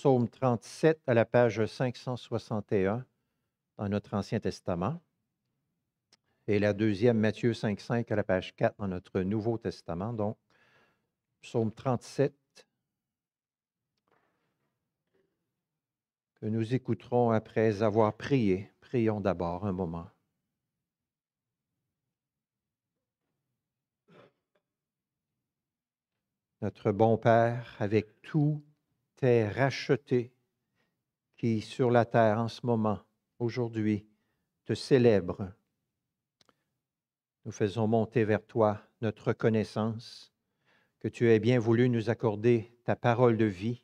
psaume 37 à la page 561 dans notre Ancien Testament et la deuxième, Matthieu 5.5 à la page 4 dans notre Nouveau Testament. Donc, psaume 37 que nous écouterons après avoir prié. Prions d'abord un moment. Notre bon Père, avec tout tes rachetés qui sur la terre en ce moment, aujourd'hui, te célèbrent, nous faisons monter vers toi notre reconnaissance que tu aies bien voulu nous accorder ta parole de vie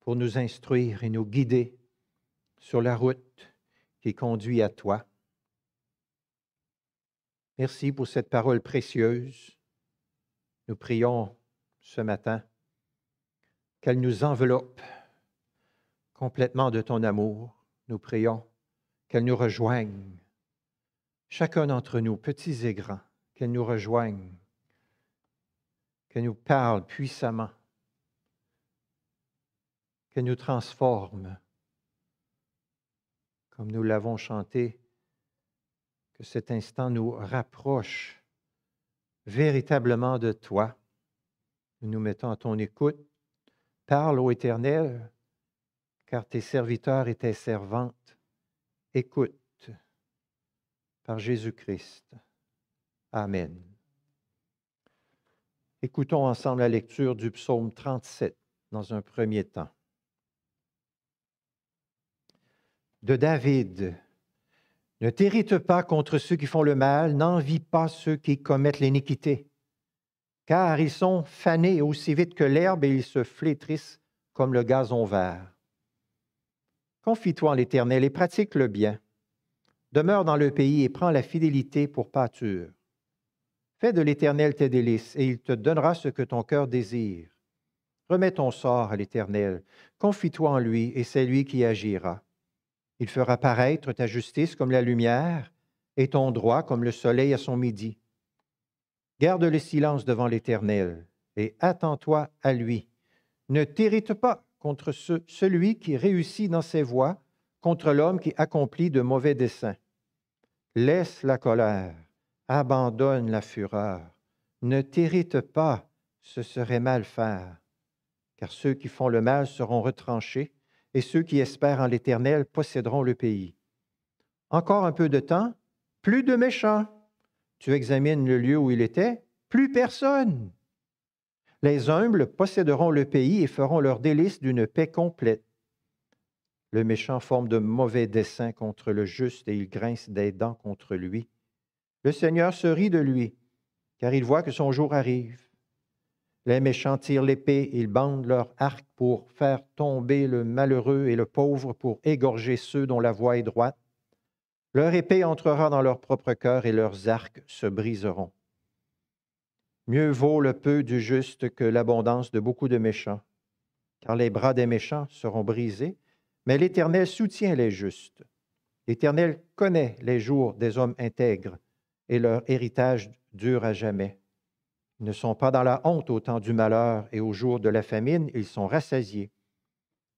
pour nous instruire et nous guider sur la route qui conduit à toi. Merci pour cette parole précieuse. Nous prions ce matin qu'elle nous enveloppe complètement de ton amour. Nous prions qu'elle nous rejoigne, chacun d'entre nous, petits et grands, qu'elle nous rejoigne, qu'elle nous parle puissamment qu'elle nous transforme, comme nous l'avons chanté, que cet instant nous rapproche véritablement de toi. Nous nous mettons à ton écoute. Parle, ô Éternel, car tes serviteurs et tes servantes écoutent par Jésus-Christ. Amen. Écoutons ensemble la lecture du psaume 37 dans un premier temps. de David. Ne t'irrite pas contre ceux qui font le mal, n'envie pas ceux qui commettent l'iniquité, car ils sont fanés aussi vite que l'herbe et ils se flétrissent comme le gazon vert. Confie-toi en l'Éternel et pratique le bien. Demeure dans le pays et prends la fidélité pour pâture. Fais de l'Éternel tes délices et il te donnera ce que ton cœur désire. Remets ton sort à l'Éternel, confie-toi en lui et c'est lui qui agira. Il fera paraître ta justice comme la lumière et ton droit comme le soleil à son midi. Garde le silence devant l'Éternel et attends-toi à lui. Ne t'irrite pas contre celui qui réussit dans ses voies, contre l'homme qui accomplit de mauvais desseins. Laisse la colère, abandonne la fureur. Ne t'irrite pas, ce serait mal faire, car ceux qui font le mal seront retranchés et ceux qui espèrent en l'Éternel posséderont le pays. Encore un peu de temps, plus de méchants. Tu examines le lieu où il était, plus personne. Les humbles posséderont le pays et feront leur délice d'une paix complète. Le méchant forme de mauvais desseins contre le juste et il grince des dents contre lui. Le Seigneur se rit de lui, car il voit que son jour arrive. Les méchants tirent l'épée, ils bandent leur arc pour faire tomber le malheureux et le pauvre, pour égorger ceux dont la voie est droite. Leur épée entrera dans leur propre cœur et leurs arcs se briseront. Mieux vaut le peu du juste que l'abondance de beaucoup de méchants, car les bras des méchants seront brisés, mais l'Éternel soutient les justes. L'Éternel connaît les jours des hommes intègres, et leur héritage dure à jamais ne sont pas dans la honte au temps du malheur et au jour de la famine, ils sont rassasiés.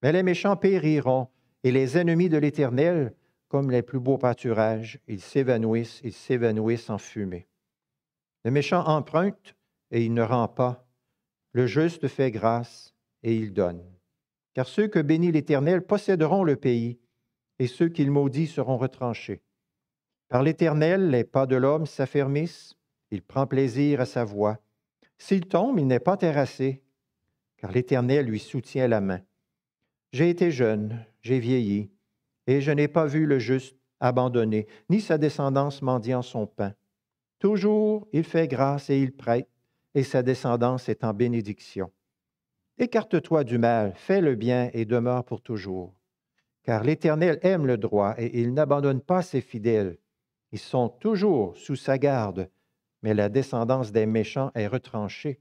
Mais les méchants périront, et les ennemis de l'Éternel, comme les plus beaux pâturages, ils s'évanouissent, ils s'évanouissent en fumée. Le méchant emprunte, et il ne rend pas. Le juste fait grâce, et il donne. Car ceux que bénit l'Éternel posséderont le pays, et ceux qu'il maudit seront retranchés. Par l'Éternel, les pas de l'homme s'affermissent, il prend plaisir à sa voix. S'il tombe, il n'est pas terrassé, car l'Éternel lui soutient la main. J'ai été jeune, j'ai vieilli, et je n'ai pas vu le juste abandonné, ni sa descendance mendiant son pain. Toujours il fait grâce et il prête, et sa descendance est en bénédiction. Écarte-toi du mal, fais le bien et demeure pour toujours. Car l'Éternel aime le droit et il n'abandonne pas ses fidèles. Ils sont toujours sous sa garde mais la descendance des méchants est retranchée.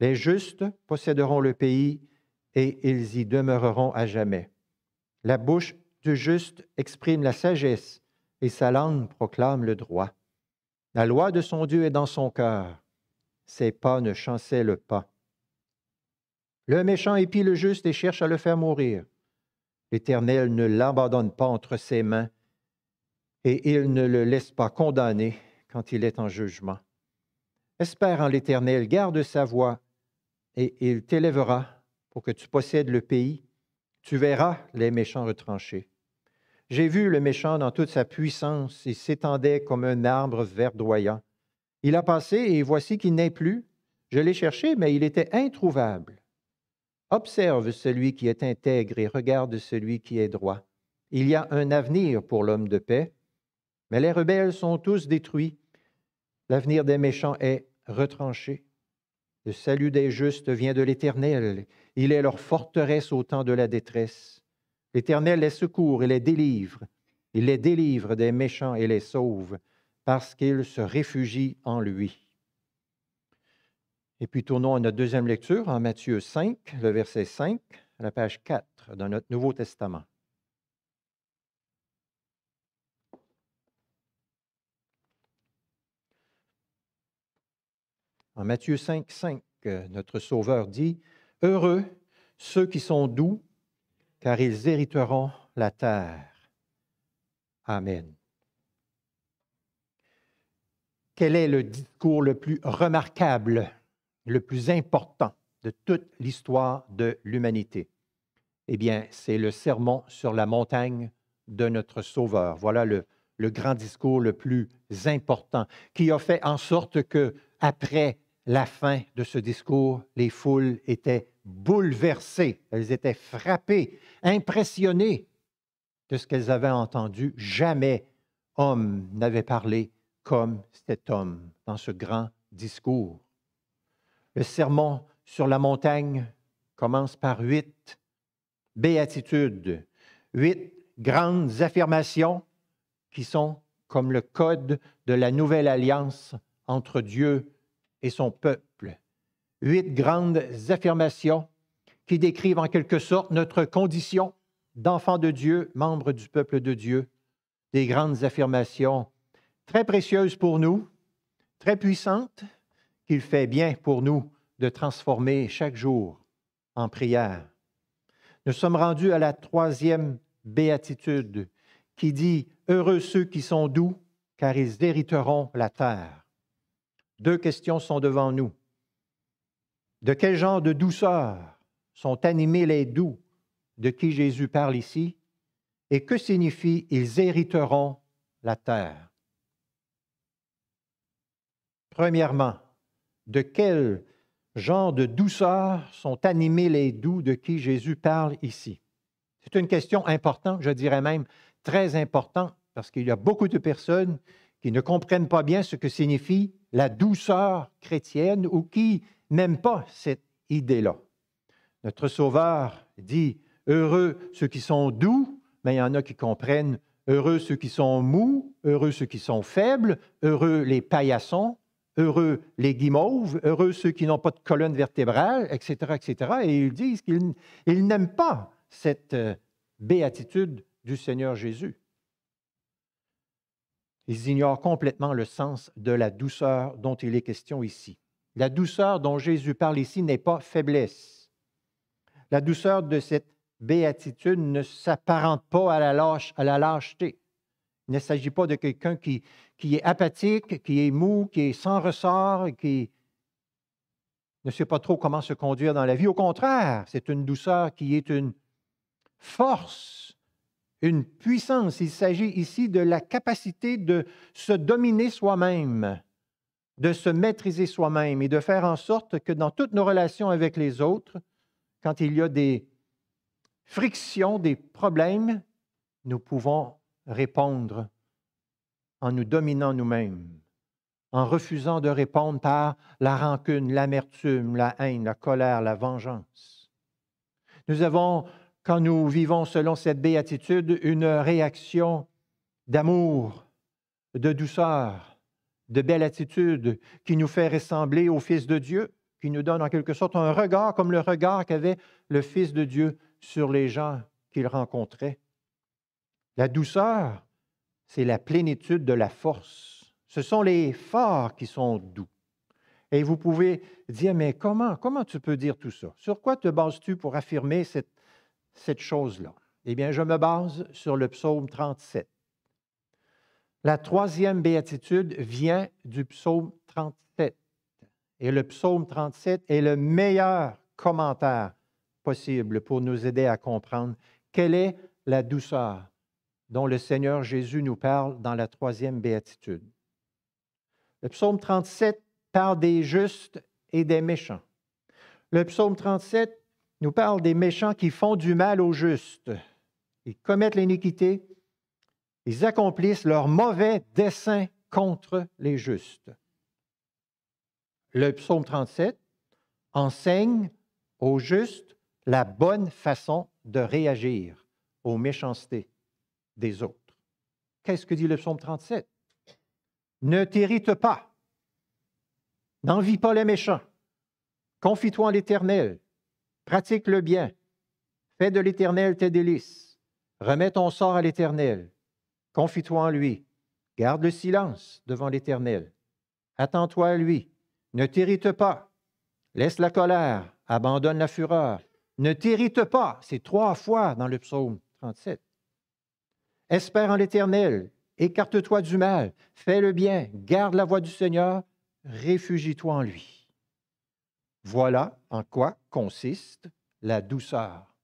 Les justes posséderont le pays et ils y demeureront à jamais. La bouche du juste exprime la sagesse et sa langue proclame le droit. La loi de son Dieu est dans son cœur. Ses pas ne chancellent pas. Le méchant épie le juste et cherche à le faire mourir. L'Éternel ne l'abandonne pas entre ses mains et il ne le laisse pas condamner quand il est en jugement. Espère en l'Éternel, garde sa voix, et il t'élèvera pour que tu possèdes le pays. Tu verras les méchants retranchés. J'ai vu le méchant dans toute sa puissance, il s'étendait comme un arbre verdoyant. Il a passé, et voici qu'il n'est plus. Je l'ai cherché, mais il était introuvable. Observe celui qui est intègre et regarde celui qui est droit. Il y a un avenir pour l'homme de paix, mais les rebelles sont tous détruits. L'avenir des méchants est retranché. Le salut des justes vient de l'Éternel. Il est leur forteresse au temps de la détresse. L'Éternel les secourt et les délivre. Il les délivre des méchants et les sauve parce qu'ils se réfugient en lui. Et puis tournons à notre deuxième lecture en Matthieu 5, le verset 5, à la page 4 dans notre Nouveau Testament. En Matthieu 5, 5, notre Sauveur dit, Heureux ceux qui sont doux, car ils hériteront la terre. Amen. Quel est le discours le plus remarquable, le plus important de toute l'histoire de l'humanité? Eh bien, c'est le sermon sur la montagne de notre Sauveur. Voilà le, grand discours le plus important qui a fait en sorte que, après la fin de ce discours, les foules étaient bouleversées, elles étaient frappées, impressionnées de ce qu'elles avaient entendu. Jamais homme n'avait parlé comme cet homme dans ce grand discours. Le sermon sur la montagne commence par huit béatitudes, huit grandes affirmations qui sont comme le code de la nouvelle alliance entre Dieu et son peuple. Huit grandes affirmations qui décrivent en quelque sorte notre condition d'enfant de Dieu, membre du peuple de Dieu. Des grandes affirmations très précieuses pour nous, très puissantes, qu'il fait bien pour nous de transformer chaque jour en prière. Nous sommes rendus à la troisième béatitude qui dit Heureux ceux qui sont doux, car ils hériteront la terre. Deux questions sont devant nous. De quel genre de douceur sont animés les doux de qui Jésus parle ici? Et que signifie ils hériteront la terre? Premièrement, de quel genre de douceur sont animés les doux de qui Jésus parle ici? C'est une question importante, je dirais même très importante, parce qu'il y a beaucoup de personnes qui ne comprennent pas bien ce que signifie la douceur chrétienne ou qui n'aiment pas cette idée-là. Notre Sauveur dit, heureux ceux qui sont doux, mais il y en a qui comprennent, heureux ceux qui sont mous, heureux ceux qui sont faibles, heureux les paillassons, heureux les guimauves, heureux ceux qui n'ont pas de colonne vertébrale, etc., etc. Et ils disent qu'ils n'aiment pas cette euh, béatitude du Seigneur Jésus. Ils ignorent complètement le sens de la douceur dont il est question ici. La douceur dont Jésus parle ici n'est pas faiblesse. La douceur de cette béatitude ne s'apparente pas à la, lâche, à la lâcheté. Il ne s'agit pas de quelqu'un qui, qui est apathique, qui est mou, qui est sans ressort, qui ne sait pas trop comment se conduire dans la vie. Au contraire, c'est une douceur qui est une force une puissance. Il s'agit ici de la capacité de se dominer soi-même, de se maîtriser soi-même et de faire en sorte que dans toutes nos relations avec les autres, quand il y a des frictions, des problèmes, nous pouvons répondre en nous dominant nous-mêmes, en refusant de répondre par la rancune, l'amertume, la haine, la colère, la vengeance. Nous avons quand nous vivons selon cette béatitude, une réaction d'amour, de douceur, de belle attitude qui nous fait ressembler au Fils de Dieu, qui nous donne en quelque sorte un regard comme le regard qu'avait le Fils de Dieu sur les gens qu'il rencontrait. La douceur, c'est la plénitude de la force. Ce sont les forts qui sont doux. Et vous pouvez dire, mais comment, comment tu peux dire tout ça? Sur quoi te bases-tu pour affirmer cette, cette chose-là? Eh bien, je me base sur le psaume 37. La troisième béatitude vient du psaume 37. Et le psaume 37 est le meilleur commentaire possible pour nous aider à comprendre quelle est la douceur dont le Seigneur Jésus nous parle dans la troisième béatitude. Le psaume 37 parle des justes et des méchants. Le psaume 37 nous parle des méchants qui font du mal aux justes. Ils commettent l'iniquité, ils accomplissent leur mauvais dessein contre les justes. Le psaume 37 enseigne aux justes la bonne façon de réagir aux méchancetés des autres. Qu'est-ce que dit le psaume 37? Ne t'irrite pas. N'envie pas les méchants. Confie-toi en l'Éternel. Pratique le bien. Fais de l'Éternel tes délices. Remets ton sort à l'Éternel. Confie-toi en lui. Garde le silence devant l'Éternel. Attends-toi à lui. Ne t'irrite pas. Laisse la colère. Abandonne la fureur. Ne t'irrite pas. C'est trois fois dans le psaume 37. Espère en l'Éternel. Écarte-toi du mal. Fais le bien. Garde la voie du Seigneur. Réfugie-toi en lui. Voilà en quoi consiste la douceur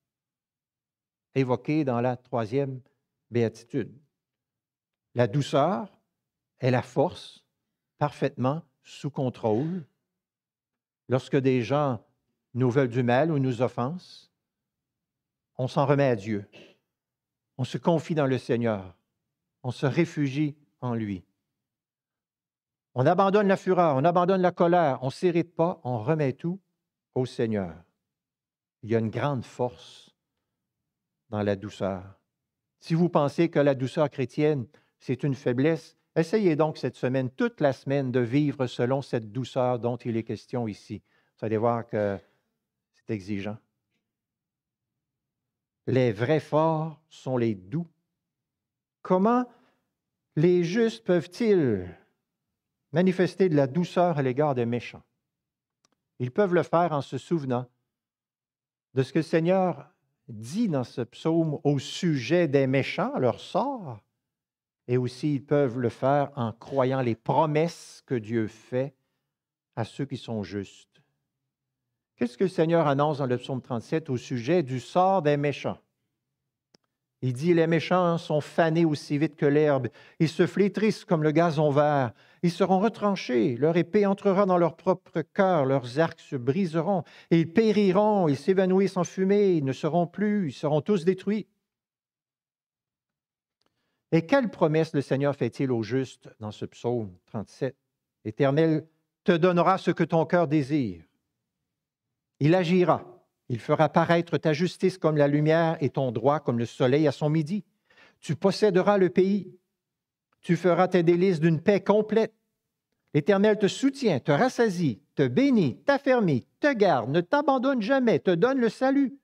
évoquée dans la troisième béatitude. La douceur est la force parfaitement sous contrôle. Lorsque des gens nous veulent du mal ou nous offensent, on s'en remet à Dieu. On se confie dans le Seigneur. On se réfugie en lui. On abandonne la fureur, on abandonne la colère, on ne s'irrite pas, on remet tout au Seigneur. Il y a une grande force dans la douceur. Si vous pensez que la douceur chrétienne, c'est une faiblesse. Essayez donc cette semaine, toute la semaine, de vivre selon cette douceur dont il est question ici. Vous allez voir que c'est exigeant. Les vrais forts sont les doux. Comment les justes peuvent-ils manifester de la douceur à l'égard des méchants? Ils peuvent le faire en se souvenant de ce que le Seigneur dit dans ce psaume au sujet des méchants, leur sort, et aussi ils peuvent le faire en croyant les promesses que Dieu fait à ceux qui sont justes. Qu'est-ce que le Seigneur annonce dans le psaume 37 au sujet du sort des méchants? Il dit, les méchants sont fanés aussi vite que l'herbe, ils se flétrissent comme le gazon vert, ils seront retranchés, leur épée entrera dans leur propre cœur, leurs arcs se briseront, ils périront, ils s'évanouissent en fumée, ils ne seront plus, ils seront tous détruits. Et quelle promesse le Seigneur fait-il aux justes dans ce psaume 37? L'Éternel te donnera ce que ton cœur désire. Il agira. Il fera paraître ta justice comme la lumière et ton droit comme le soleil à son midi. Tu posséderas le pays. Tu feras tes délices d'une paix complète. L'Éternel te soutient, te rassasie, te bénit, t'affermit, te garde, ne t'abandonne jamais, te donne le salut.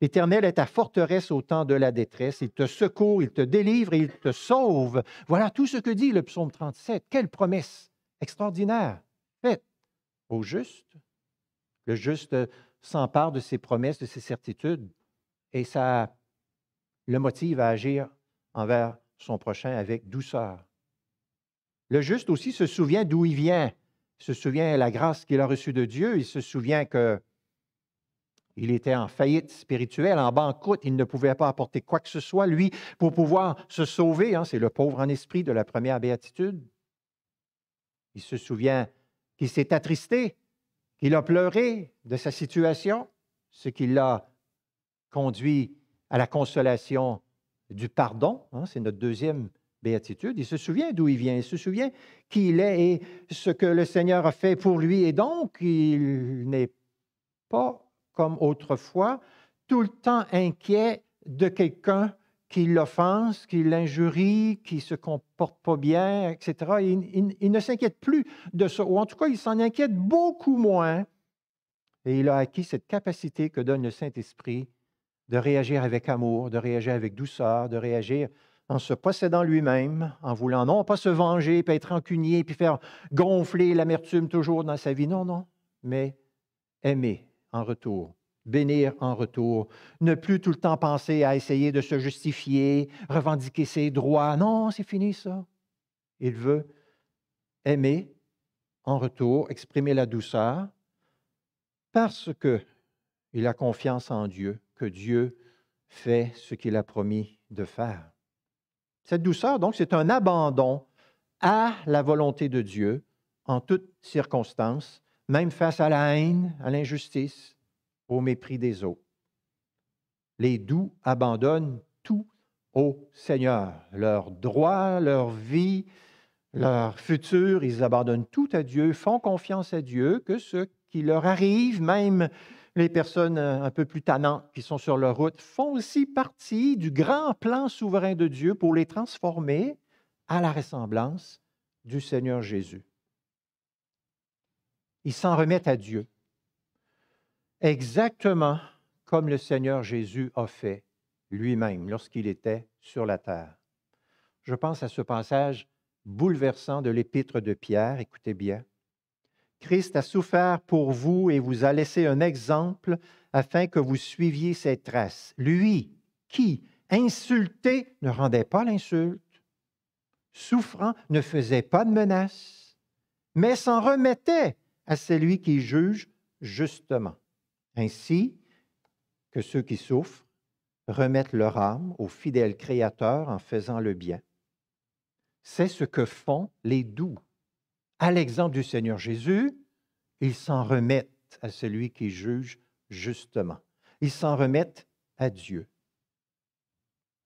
L'Éternel est ta forteresse au temps de la détresse. Il te secourt, il te délivre il te sauve. Voilà tout ce que dit le psaume 37. Quelle promesse extraordinaire faite au juste. Le juste s'empare de ses promesses, de ses certitudes, et ça le motive à agir envers son prochain avec douceur. Le juste aussi se souvient d'où il vient, il se souvient de la grâce qu'il a reçue de Dieu, il se souvient que il était en faillite spirituelle, en banqueroute. Il ne pouvait pas apporter quoi que ce soit, lui, pour pouvoir se sauver. Hein. C'est le pauvre en esprit de la première béatitude. Il se souvient qu'il s'est attristé, qu'il a pleuré de sa situation, ce qui l'a conduit à la consolation du pardon. Hein. C'est notre deuxième béatitude. Il se souvient d'où il vient, il se souvient qui il est et ce que le Seigneur a fait pour lui. Et donc, il n'est pas comme autrefois, tout le temps inquiet de quelqu'un qui l'offense, qui l'injurie, qui se comporte pas bien, etc. Il, ne s'inquiète plus de ça, ou en tout cas, il s'en inquiète beaucoup moins. Et il a acquis cette capacité que donne le Saint-Esprit de réagir avec amour, de réagir avec douceur, de réagir en se possédant lui-même, en voulant non pas se venger, puis être rancunier, puis faire gonfler l'amertume toujours dans sa vie. Non, non, mais aimer en retour, bénir en retour, ne plus tout le temps penser à essayer de se justifier, revendiquer ses droits. Non, c'est fini ça. Il veut aimer en retour, exprimer la douceur, parce qu'il a confiance en Dieu, que Dieu fait ce qu'il a promis de faire. Cette douceur, donc, c'est un abandon à la volonté de Dieu en toutes circonstances, même face à la haine, à l'injustice, au mépris des autres. Les doux abandonnent tout au Seigneur, leurs droits, leur vie, leur futur, ils abandonnent tout à Dieu, font confiance à Dieu, que ce qui leur arrive, même les personnes euh, un peu plus tannantes qui sont sur leur route, font aussi partie du grand plan souverain de Dieu pour les transformer à la ressemblance du Seigneur Jésus. Ils s'en remettent à Dieu, exactement comme le Seigneur Jésus a fait lui-même lorsqu'il était sur la terre. Je pense à ce passage bouleversant de l'épître de Pierre. Écoutez bien. Christ a souffert pour vous et vous a laissé un exemple afin que vous suiviez ses traces. Lui qui, insulté, ne rendait pas l'insulte, souffrant, ne faisait pas de menaces, mais s'en remettait à celui qui juge justement. Ainsi que ceux qui souffrent remettent leur âme au fidèle Créateur en faisant le bien. C'est ce que font les doux. À l'exemple du Seigneur Jésus, ils s'en remettent à celui qui juge justement. Ils s'en remettent à Dieu.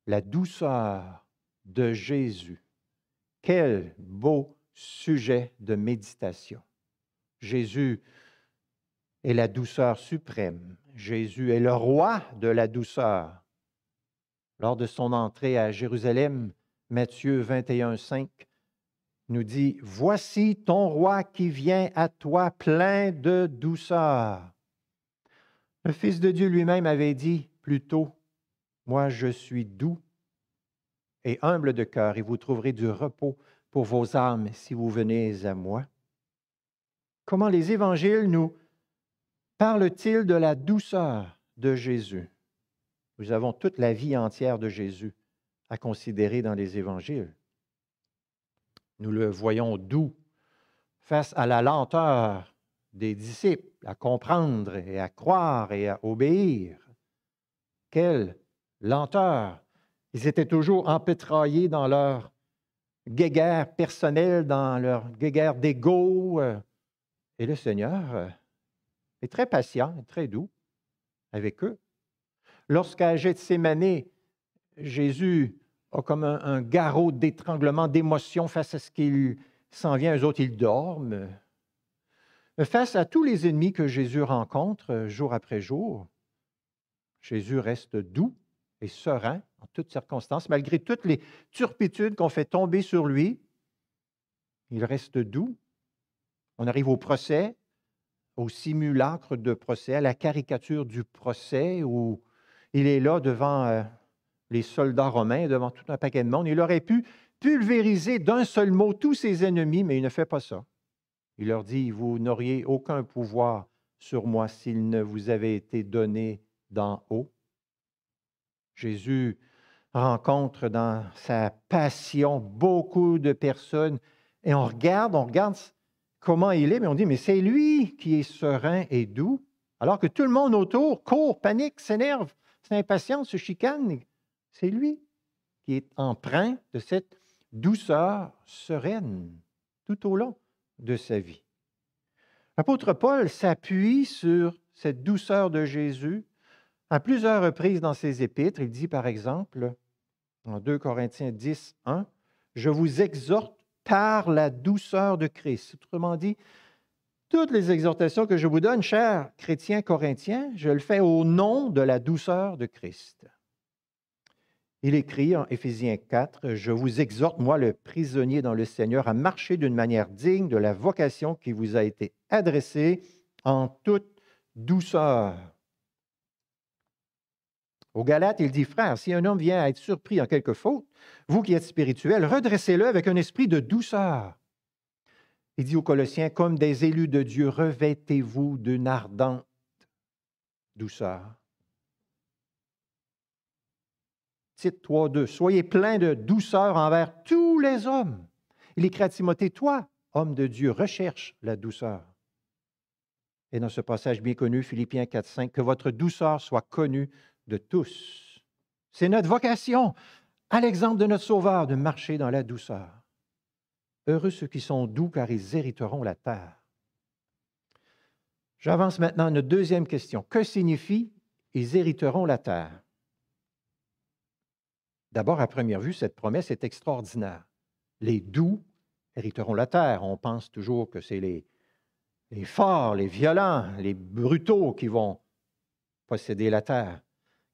La douceur de Jésus. Quel beau sujet de méditation. Jésus est la douceur suprême. Jésus est le roi de la douceur. Lors de son entrée à Jérusalem, Matthieu 21, 5 nous dit, Voici ton roi qui vient à toi plein de douceur. Le Fils de Dieu lui-même avait dit plus tôt, Moi je suis doux et humble de cœur, et vous trouverez du repos pour vos âmes si vous venez à moi. Comment les évangiles nous parlent-ils de la douceur de Jésus? Nous avons toute la vie entière de Jésus à considérer dans les évangiles. Nous le voyons doux face à la lenteur des disciples à comprendre et à croire et à obéir. Quelle lenteur! Ils étaient toujours empétraillés dans leur guéguerre personnelle, dans leur guéguerre d'ego. Et le Seigneur est très patient et très doux avec eux. Lorsqu'à Gethsemane, Jésus a comme un, garrot d'étranglement, d'émotion face à ce qu'il s'en vient. Eux autres, ils dorment. Face à tous les ennemis que Jésus rencontre euh, jour après jour, Jésus reste doux et serein en toutes circonstances, malgré toutes les turpitudes qu'on fait tomber sur lui. Il reste doux. On arrive au procès, au simulacre de procès, à la caricature du procès où il est là devant euh, les soldats romains, devant tout un paquet de monde. Il aurait pu pulvériser d'un seul mot tous ses ennemis, mais il ne fait pas ça. Il leur dit, vous n'auriez aucun pouvoir sur moi s'il ne vous avait été donné d'en haut. Jésus rencontre dans sa passion beaucoup de personnes et on regarde, on regarde comment il est, mais on dit, mais c'est lui qui est serein et doux, alors que tout le monde autour court, panique, s'énerve, s'impatiente, se chicane. C'est lui qui est empreint de cette douceur sereine tout au long de sa vie. L'apôtre Paul s'appuie sur cette douceur de Jésus à plusieurs reprises dans ses épîtres. Il dit par exemple en 2 Corinthiens 10, 1, Je vous exhorte par la douceur de Christ. Autrement dit, toutes les exhortations que je vous donne, chers chrétiens corinthiens, je le fais au nom de la douceur de Christ. Il écrit en Éphésiens 4, Je vous exhorte, moi le prisonnier dans le Seigneur, à marcher d'une manière digne de la vocation qui vous a été adressée en toute douceur. Aux Galates, il dit, frère, si un homme vient à être surpris en quelque faute, vous qui êtes spirituels, redressez-le avec un esprit de douceur. Il dit aux Colossiens, comme des élus de Dieu, revêtez-vous d'une ardente douceur. Tite 3, 2. Soyez pleins de douceur envers tous les hommes. Il écrit à Timothée, toi, homme de Dieu, recherche la douceur. Et dans ce passage bien connu, Philippiens 4, 5, que votre douceur soit connue de tous. C'est notre vocation, à l'exemple de notre Sauveur, de marcher dans la douceur. Heureux ceux qui sont doux, car ils hériteront la terre. J'avance maintenant à notre deuxième question. Que signifie ils hériteront la terre? D'abord, à première vue, cette promesse est extraordinaire. Les doux hériteront la terre. On pense toujours que c'est les, les forts, les violents, les brutaux qui vont posséder la terre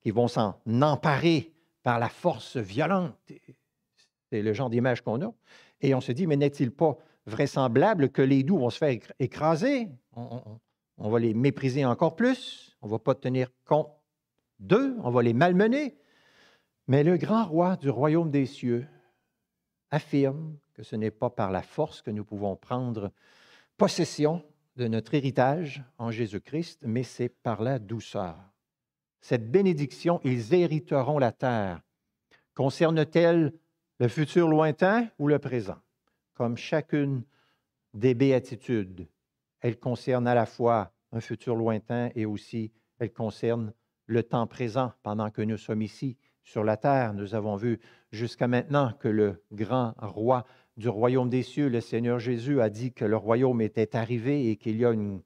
qui vont s'en emparer par la force violente. C'est le genre d'image qu'on a. Et on se dit, mais n'est-il pas vraisemblable que les doux vont se faire écraser? On, va les mépriser encore plus. On ne va pas tenir compte d'eux. On va les malmener. Mais le grand roi du royaume des cieux affirme que ce n'est pas par la force que nous pouvons prendre possession de notre héritage en Jésus-Christ, mais c'est par la douceur cette bénédiction, ils hériteront la terre. Concerne-t-elle le futur lointain ou le présent? Comme chacune des béatitudes, elle concerne à la fois un futur lointain et aussi elle concerne le temps présent pendant que nous sommes ici sur la terre. Nous avons vu jusqu'à maintenant que le grand roi du royaume des cieux, le Seigneur Jésus, a dit que le royaume était arrivé et qu'il y a une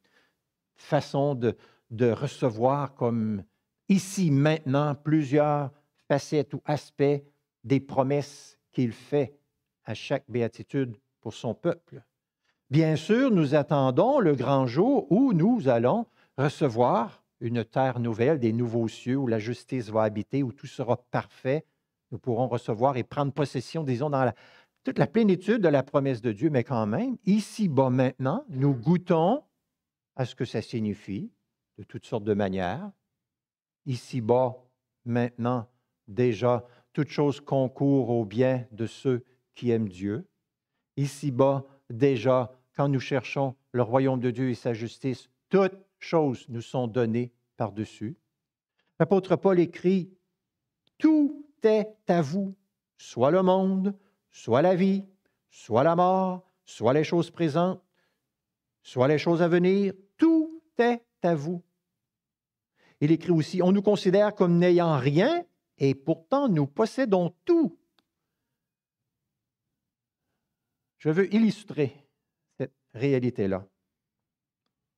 façon de, de recevoir comme ici maintenant plusieurs facettes ou aspects des promesses qu'il fait à chaque béatitude pour son peuple. Bien sûr, nous attendons le grand jour où nous allons recevoir une terre nouvelle, des nouveaux cieux où la justice va habiter, où tout sera parfait. Nous pourrons recevoir et prendre possession, disons, dans toute la plénitude de la promesse de Dieu, mais quand même, ici-bas maintenant, nous goûtons à ce que ça signifie de toutes sortes de manières ici-bas, maintenant, déjà, toute chose concourt au bien de ceux qui aiment Dieu. Ici-bas, déjà, quand nous cherchons le royaume de Dieu et sa justice, toutes choses nous sont données par-dessus. L'apôtre Paul écrit, Tout est à vous, soit le monde, soit la vie, soit la mort, soit les choses présentes, soit les choses à venir, tout est à vous. Il écrit aussi, on nous considère comme n'ayant rien et pourtant nous possédons tout. Je veux illustrer cette réalité-là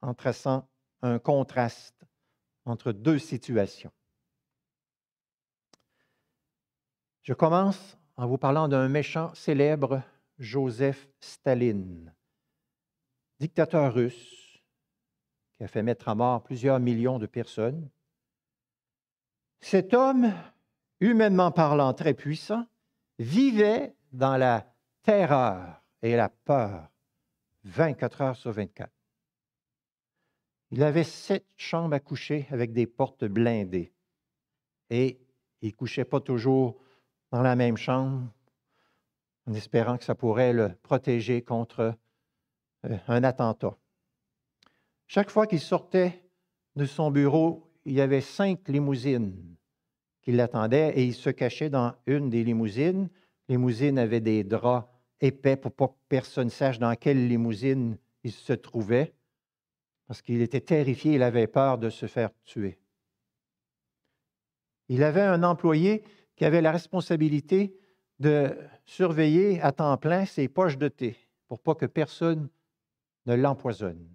en traçant un contraste entre deux situations. Je commence en vous parlant d'un méchant célèbre, Joseph Staline, dictateur russe qui a fait mettre à mort plusieurs millions de personnes. Cet homme, humainement parlant très puissant, vivait dans la terreur et la peur 24 heures sur 24. Il avait sept chambres à coucher avec des portes blindées. Et il ne couchait pas toujours dans la même chambre en espérant que ça pourrait le protéger contre euh, un attentat. Chaque fois qu'il sortait de son bureau, il y avait cinq limousines qui l'attendaient et il se cachait dans une des limousines. Les limousines avaient des draps épais pour pas que personne sache dans quelle limousine il se trouvait, parce qu'il était terrifié, il avait peur de se faire tuer. Il avait un employé qui avait la responsabilité de surveiller à temps plein ses poches de thé pour pas que personne ne l'empoisonne.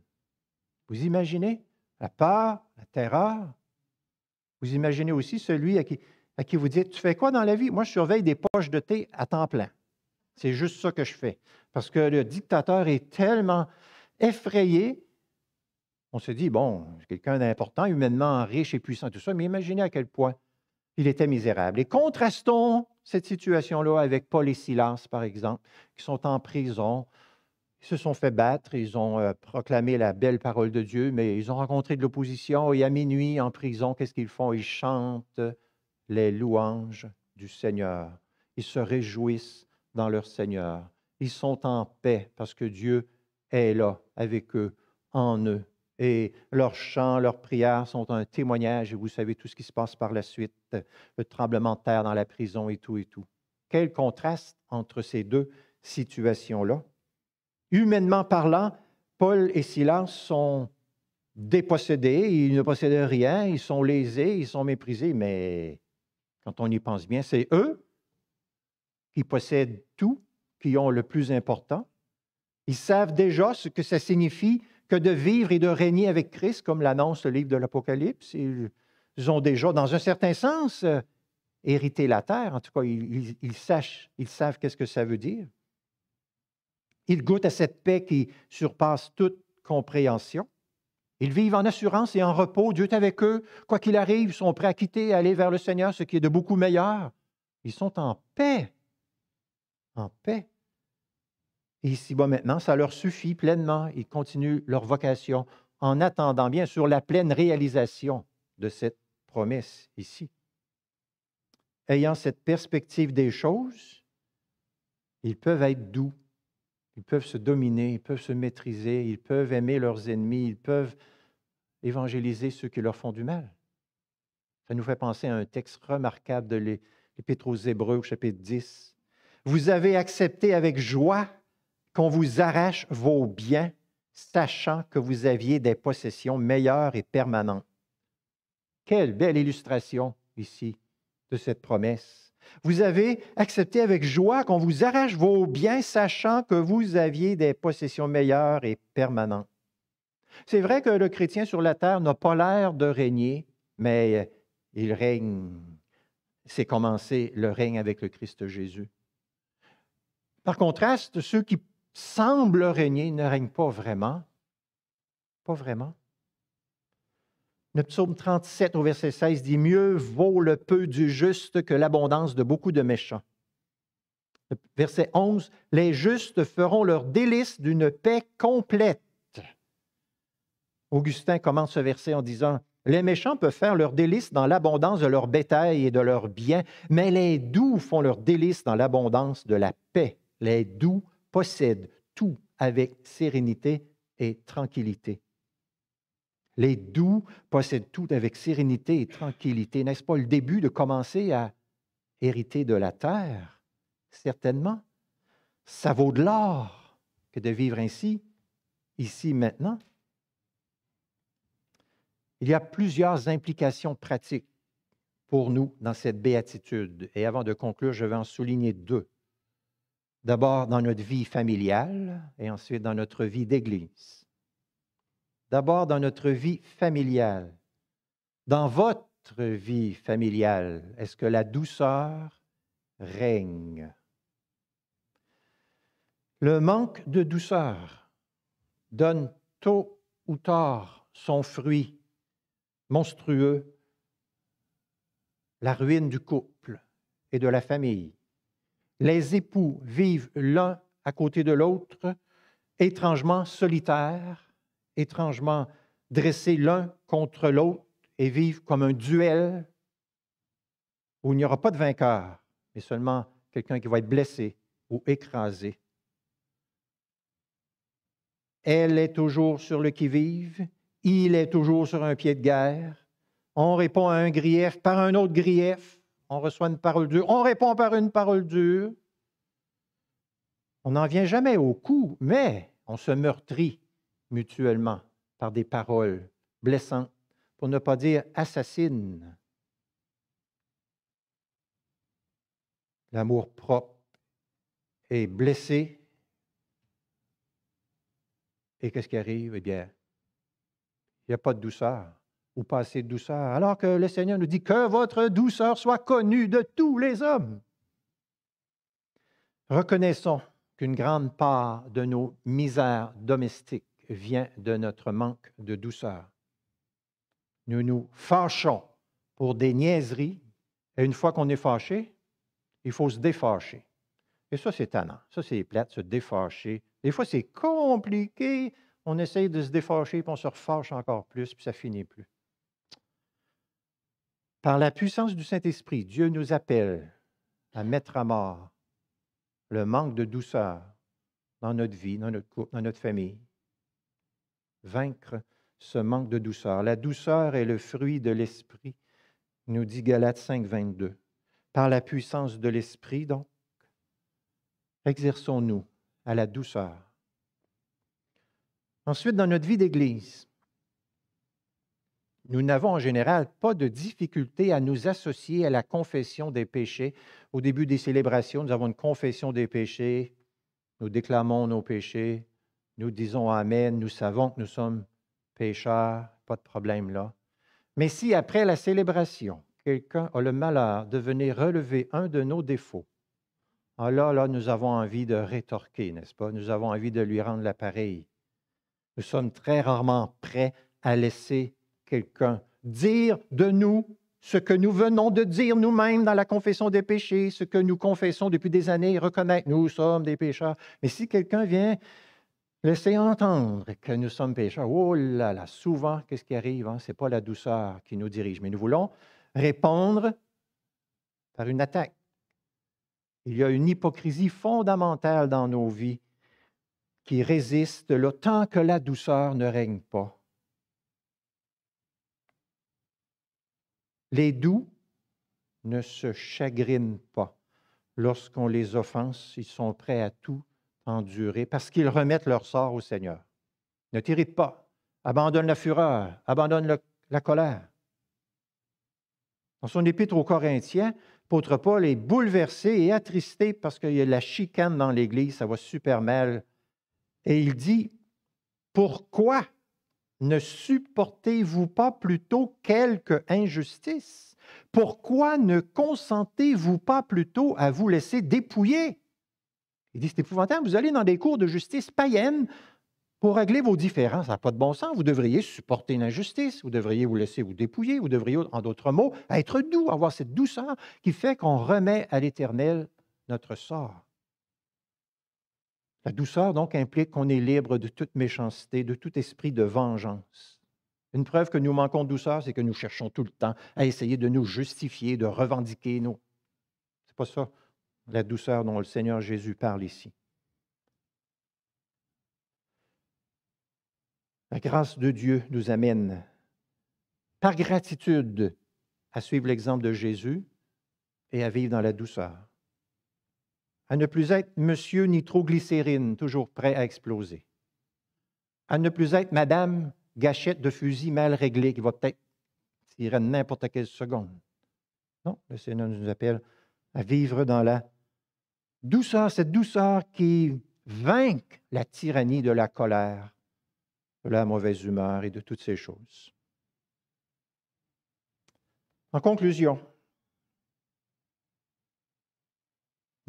Vous imaginez la peur, la terreur? Vous imaginez aussi celui à qui, vous dites, tu fais quoi dans la vie? Moi, je surveille des poches de thé à temps plein. C'est juste ça que je fais. Parce que le dictateur est tellement effrayé, on se dit, bon, quelqu'un d'important, humainement riche et puissant, tout ça, mais imaginez à quel point il était misérable. Et contrastons cette situation-là avec Paul et Silas, par exemple, qui sont en prison, ils se sont fait battre, ils ont proclamé la belle parole de Dieu, mais ils ont rencontré de l'opposition et à minuit en prison, qu'est-ce qu'ils font? Ils chantent les louanges du Seigneur. Ils se réjouissent dans leur Seigneur. Ils sont en paix parce que Dieu est là avec eux, en eux. Et leurs chants, leurs prières sont un témoignage, et vous savez tout ce qui se passe par la suite, le tremblement de terre dans la prison et tout et tout. Quel contraste entre ces deux situations-là? Humainement parlant, Paul et Silas sont dépossédés, ils ne possèdent rien, ils sont lésés, ils sont méprisés, mais quand on y pense bien, c'est eux qui possèdent tout, qui ont le plus important. Ils savent déjà ce que ça signifie que de vivre et de régner avec Christ, comme l'annonce le livre de l'Apocalypse. Ils ont déjà, dans un certain sens, hérité la terre. En tout cas, ils, ils savent qu'est-ce que ça veut dire. Ils goûtent à cette paix qui surpasse toute compréhension. Ils vivent en assurance et en repos. Dieu est avec eux. Quoi qu'il arrive, ils sont prêts à quitter, et aller vers le Seigneur, ce qui est de beaucoup meilleur. Ils sont en paix. En paix. Et ici, bas maintenant, ça leur suffit pleinement. Ils continuent leur vocation en attendant bien sûr la pleine réalisation de cette promesse ici. Ayant cette perspective des choses, ils peuvent être doux, ils peuvent se dominer, ils peuvent se maîtriser, ils peuvent aimer leurs ennemis, ils peuvent évangéliser ceux qui leur font du mal. Ça nous fait penser à un texte remarquable de l'Épître aux Hébreux, chapitre 10. Vous avez accepté avec joie qu'on vous arrache vos biens, sachant que vous aviez des possessions meilleures et permanentes. Quelle belle illustration ici de cette promesse. Vous avez accepté avec joie qu'on vous arrache vos biens, sachant que vous aviez des possessions meilleures et permanentes. C'est vrai que le chrétien sur la terre n'a pas l'air de régner, mais il règne. C'est commencé le règne avec le Christ Jésus. Par contraste, ceux qui semble régner ne règne pas vraiment. Pas vraiment. Le psaume 37 au verset 16 dit Mieux vaut le peu du juste que l'abondance de beaucoup de méchants. verset 11 Les justes feront leur délice d'une paix complète. Augustin commence ce verset en disant Les méchants peuvent faire leur délice dans l'abondance de leur bétail et de leurs biens, mais les doux font leur délice dans l'abondance de la paix. Les doux possèdent tout avec sérénité et tranquillité. Les doux possèdent tout avec sérénité et tranquillité. N'est-ce pas le début de commencer à hériter de la terre? Certainement. Ça vaut de l'or que de vivre ainsi, ici, maintenant. Il y a plusieurs implications pratiques pour nous dans cette béatitude. Et avant de conclure, je vais en souligner deux. D'abord dans notre vie familiale et ensuite dans notre vie d'Église. D'abord dans notre vie familiale. Dans votre vie familiale, est-ce que la douceur règne? Le manque de douceur donne tôt ou tard son fruit monstrueux, la ruine du couple et de la famille les époux vivent l'un à côté de l'autre, étrangement solitaires, étrangement dressés l'un contre l'autre et vivent comme un duel où il n'y aura pas de vainqueur, mais seulement quelqu'un qui va être blessé ou écrasé. Elle est toujours sur le qui-vive, il est toujours sur un pied de guerre. On répond à un grief par un autre grief on reçoit une parole dure, on répond par une parole dure. On n'en vient jamais au coup, mais on se meurtrit mutuellement par des paroles blessantes, pour ne pas dire assassines. L'amour propre est blessé. Et qu'est-ce qui arrive? Eh bien, il n'y a pas de douceur ou pas assez de douceur, alors que le Seigneur nous dit que votre douceur soit connue de tous les hommes. Reconnaissons qu'une grande part de nos misères domestiques vient de notre manque de douceur. Nous nous fâchons pour des niaiseries, et une fois qu'on est fâché, il faut se défâcher. Et ça, c'est tannant. Ça, c'est plate, se défâcher. Des fois, c'est compliqué. On essaye de se défâcher, puis on se refâche encore plus, puis ça finit plus. Par la puissance du Saint-Esprit, Dieu nous appelle à mettre à mort le manque de douceur dans notre vie, dans notre couple, dans notre famille. Vaincre ce manque de douceur. La douceur est le fruit de l'Esprit, nous dit Galates 5, 22. Par la puissance de l'Esprit, donc, exerçons-nous à la douceur. Ensuite, dans notre vie d'Église, nous n'avons en général pas de difficulté à nous associer à la confession des péchés. Au début des célébrations, nous avons une confession des péchés, nous déclamons nos péchés, nous disons Amen, nous savons que nous sommes pécheurs, pas de problème là. Mais si après la célébration, quelqu'un a le malheur de venir relever un de nos défauts, alors là, nous avons envie de rétorquer, n'est-ce pas? Nous avons envie de lui rendre l'appareil. Nous sommes très rarement prêts à laisser quelqu'un dire de nous ce que nous venons de dire nous-mêmes dans la confession des péchés, ce que nous confessons depuis des années, reconnaître nous sommes des pécheurs. Mais si quelqu'un vient laisser entendre que nous sommes pécheurs, oh là là, souvent, qu'est-ce qui arrive? Hein? Ce n'est pas la douceur qui nous dirige, mais nous voulons répondre par une attaque. Il y a une hypocrisie fondamentale dans nos vies qui résiste le temps que la douceur ne règne pas. Les doux ne se chagrinent pas. Lorsqu'on les offense, ils sont prêts à tout endurer parce qu'ils remettent leur sort au Seigneur. Ne t'irrite pas. Abandonne la fureur. Abandonne la colère. Dans son épître aux Corinthiens, l'apôtre Paul est bouleversé et attristé parce qu'il y a la chicane dans l'Église, ça va super mal. Et il dit, pourquoi ne supportez-vous pas plutôt quelque injustice? Pourquoi ne consentez-vous pas plutôt à vous laisser dépouiller? Il dit, c'est épouvantable, vous allez dans des cours de justice païenne pour régler vos différends. Ça n'a pas de bon sens. Vous devriez supporter une injustice, vous devriez vous laisser vous dépouiller, vous devriez, en d'autres mots, être doux, avoir cette douceur qui fait qu'on remet à l'Éternel notre sort. La douceur, donc, implique qu'on est libre de toute méchanceté, de tout esprit de vengeance. Une preuve que nous manquons de douceur, c'est que nous cherchons tout le temps à essayer de nous justifier, de revendiquer nos. Ce n'est pas ça, la douceur dont le Seigneur Jésus parle ici. La grâce de Dieu nous amène, par gratitude, à suivre l'exemple de Jésus et à vivre dans la douceur à ne plus être monsieur nitroglycérine, toujours prêt à exploser, à ne plus être madame gâchette de fusil mal réglée qui va peut-être tirer n'importe quelle seconde. Non, le Seigneur nous appelle à vivre dans la douceur, cette douceur qui vainque la tyrannie de la colère, de la mauvaise humeur et de toutes ces choses. En conclusion,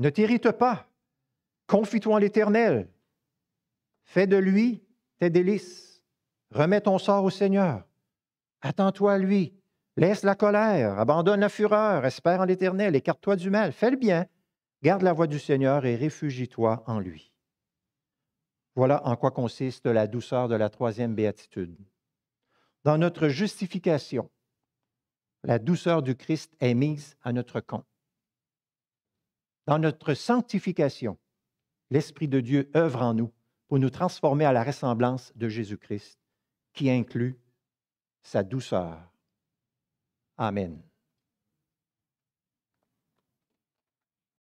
Ne t'irrite pas. Confie-toi en l'Éternel. Fais de lui tes délices. Remets ton sort au Seigneur. Attends-toi à lui. Laisse la colère. Abandonne la fureur. Espère en l'Éternel. Écarte-toi du mal. Fais le bien. Garde la voie du Seigneur et réfugie-toi en lui. Voilà en quoi consiste la douceur de la troisième béatitude. Dans notre justification, la douceur du Christ est mise à notre compte. Dans notre sanctification, l'Esprit de Dieu œuvre en nous pour nous transformer à la ressemblance de Jésus-Christ, qui inclut sa douceur. Amen.